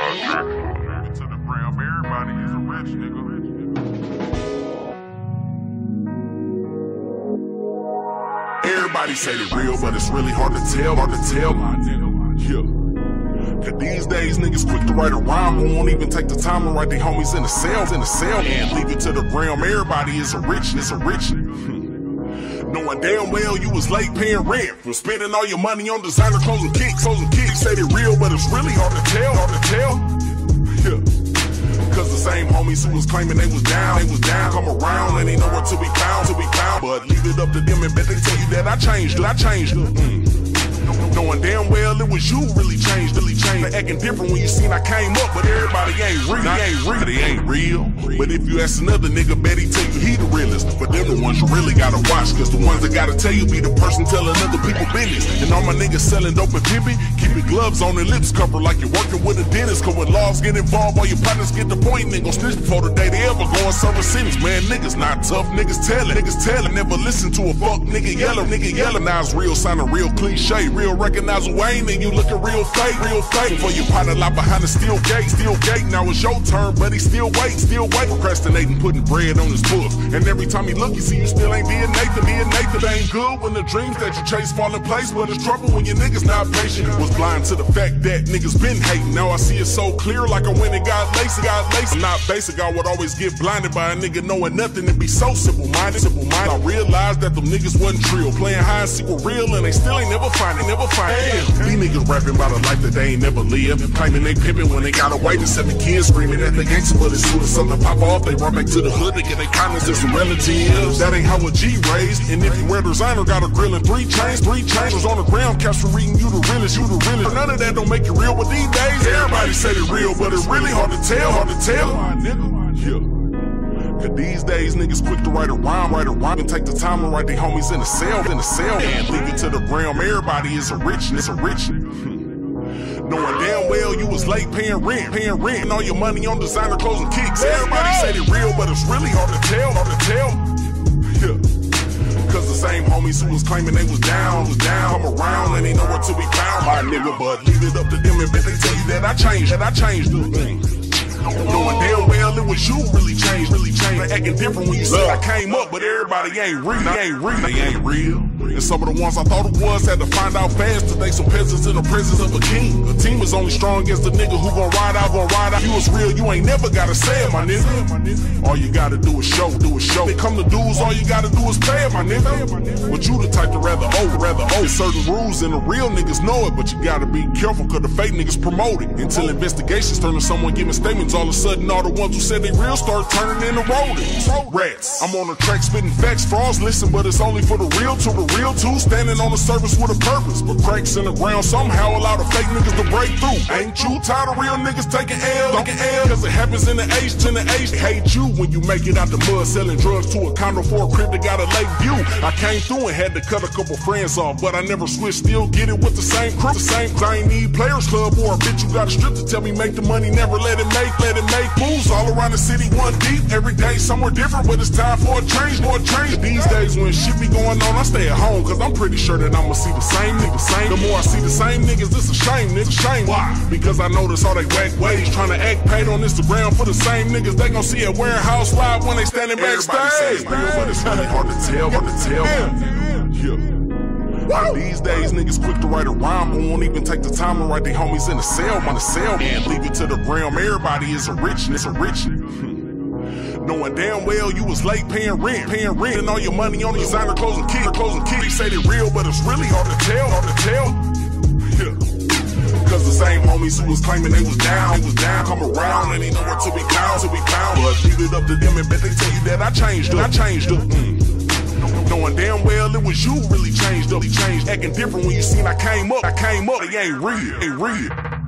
To the ground, everybody is a rich nigga. Everybody say they real, but it's really hard to tell, hard to tell. Yeah. Cause these days niggas quick to write a rhyme won't even take the time to write their homies in the cells, in the cell, and leave it to the realm. Everybody is a rich, is a rich. Knowing damn well you was late paying rent from spending all your money on designer clothes and kicks, clothes and kicks. Say they real, but it's really hard to tell, hard to tell. Yeah. Cause the same homies who was claiming they was down, they was down, come around and they nowhere to be found, to be found. But leave it up to them and bet they tell you that I changed I changed. Mm. Knowing damn well it was you really changed, really changed. Acting different when you seen I came up, but everybody ain't real. They ain't real. They ain't real. But if you ask another nigga, bet he tell you he the realest. But them the ones you really gotta watch, cause the ones that gotta tell you be the person telling other people business. And all my niggas selling dope and pimping, keep your gloves on and lips covered like you're working with a dentist. Cause when laws get involved, all your partners get the point, nigga. Snitch before the day they ever go and serve a sentence. Man, niggas not tough, niggas tellin', niggas tellin'. Never listen to a fuck nigga yellow, nigga yellow. Now it's real, sign a real cliche, real recognize Wayne, you lookin' real fake, real fake. For your partner lie behind the steel gate, steel gate. Now it's your turn, but he still wait, still wait. Procrastinating, putting bread on his book. And every time he look, you see you still ain't being Nathan, being Nathan. ain't good when the dreams that you chase fall in place, but it's trouble when your niggas not patient. Was blind to the fact that niggas been hating. Now I see it so clear, like I went and got lazy, got lazy. I'm not basic, I would always get blinded by a nigga knowing nothing and be so simple minded, simple minded. I realized that them niggas wasn't real, playing high and seek were real, and they still ain't never find it, never find it. Niggas rapping about a life that they ain't never lived. Claiming they pimpin' when they got a white and seven kids screaming at the gangster, but as soon as something pop off, they run back to the hood to get their kindness and some relatives. That ain't how a G raised. And if you wear designer, got a grill and three chains, three chains on the ground, cash for reading you the realest, you the realest. None of that don't make it real, but these days, everybody say they real, but it's really hard to tell, hard to tell. Yeah. Cause these days niggas quick to write a rhyme, write a rhyme, and take the time to write their homies in the cell, in the cell, and leave it to the ground. Everybody is a rich, it's a rich. Knowing damn well you was late paying rent, paying rent, and all your money on designer clothes and kicks. Everybody say they real, but it's really hard to tell, hard to tell. Yeah. Cause the same homies who was claiming they was down, was down, come around and they nowhere to be found, my nigga. But leave it up to them and bet they tell you that I changed, that I changed the thing. Knowing damn well it was you really changed, really changed. Acting different when you said I came up, but everybody ain't real, they ain't real, they ain't real. And some of the ones I thought it was had to find out fast today. Some peasants in the presence of a king. A team is only strong against the nigga who gon' ride out, gon' ride out. You was real, you ain't never gotta say it, my nigga. All you gotta do is show, do a show. They come to dudes, all you gotta do is pay it, my nigga. But you the type to rather owe, rather owe. Certain rules and the real niggas know it, but you gotta be careful cause the fake niggas promote it. Until investigations turn to someone giving statements, all of a sudden all the ones who said they real start turning into rodents. Rats. I'm on the track spitting facts, frauds listen, but it's only for the real to the real two standing on the surface with a purpose. But cracks in the ground somehow allow the fake niggas to break through. Ain't you tired of real niggas taking L? Taking L? Cause it happens in the age to the age. Hate you when you make it out the mud selling drugs to a condo for a crib that got a lake view. I came through and had to cut a couple friends off, but I never switched, still get it with the same crew. The same crew. I ain't need players club or a bitch you got a strip to tell me make the money, never let it make, let it make moves all around the city, one deep. Every day somewhere different, but it's time for a change, more change. These days when shit be going on, I stay at home, cause I'm pretty sure that I'ma see the same niggas. Same. The more I see the same niggas, this a shame, nigga. Shame. Why? Because I notice all they whack ways trying to act paid on Instagram for the same niggas. They gon' see a warehouse live when they standing backstage. Real, but it's really hard to tell, hard to tell. Yeah. Woo! These days, niggas quick to write a rhyme, but won't even take the time to write their homies in the cell, on the cell, and leave it to the ground. Everybody is a rich, it's a rich. Knowing damn well you was late paying rent, paying rent, and all your money on designer clothes and kids, clothes and kids. They say they real, but it's really hard to tell, hard to tell. Cause the same homies who was claiming they was down, they was down, come around and they nowhere to be found, to be found. But leave it up to them and bet they tell you that I changed up, I changed up. Mm. Knowing damn well it was you really changed up, changed, acting different when you seen I came up, I came up, they ain't real, ain't real.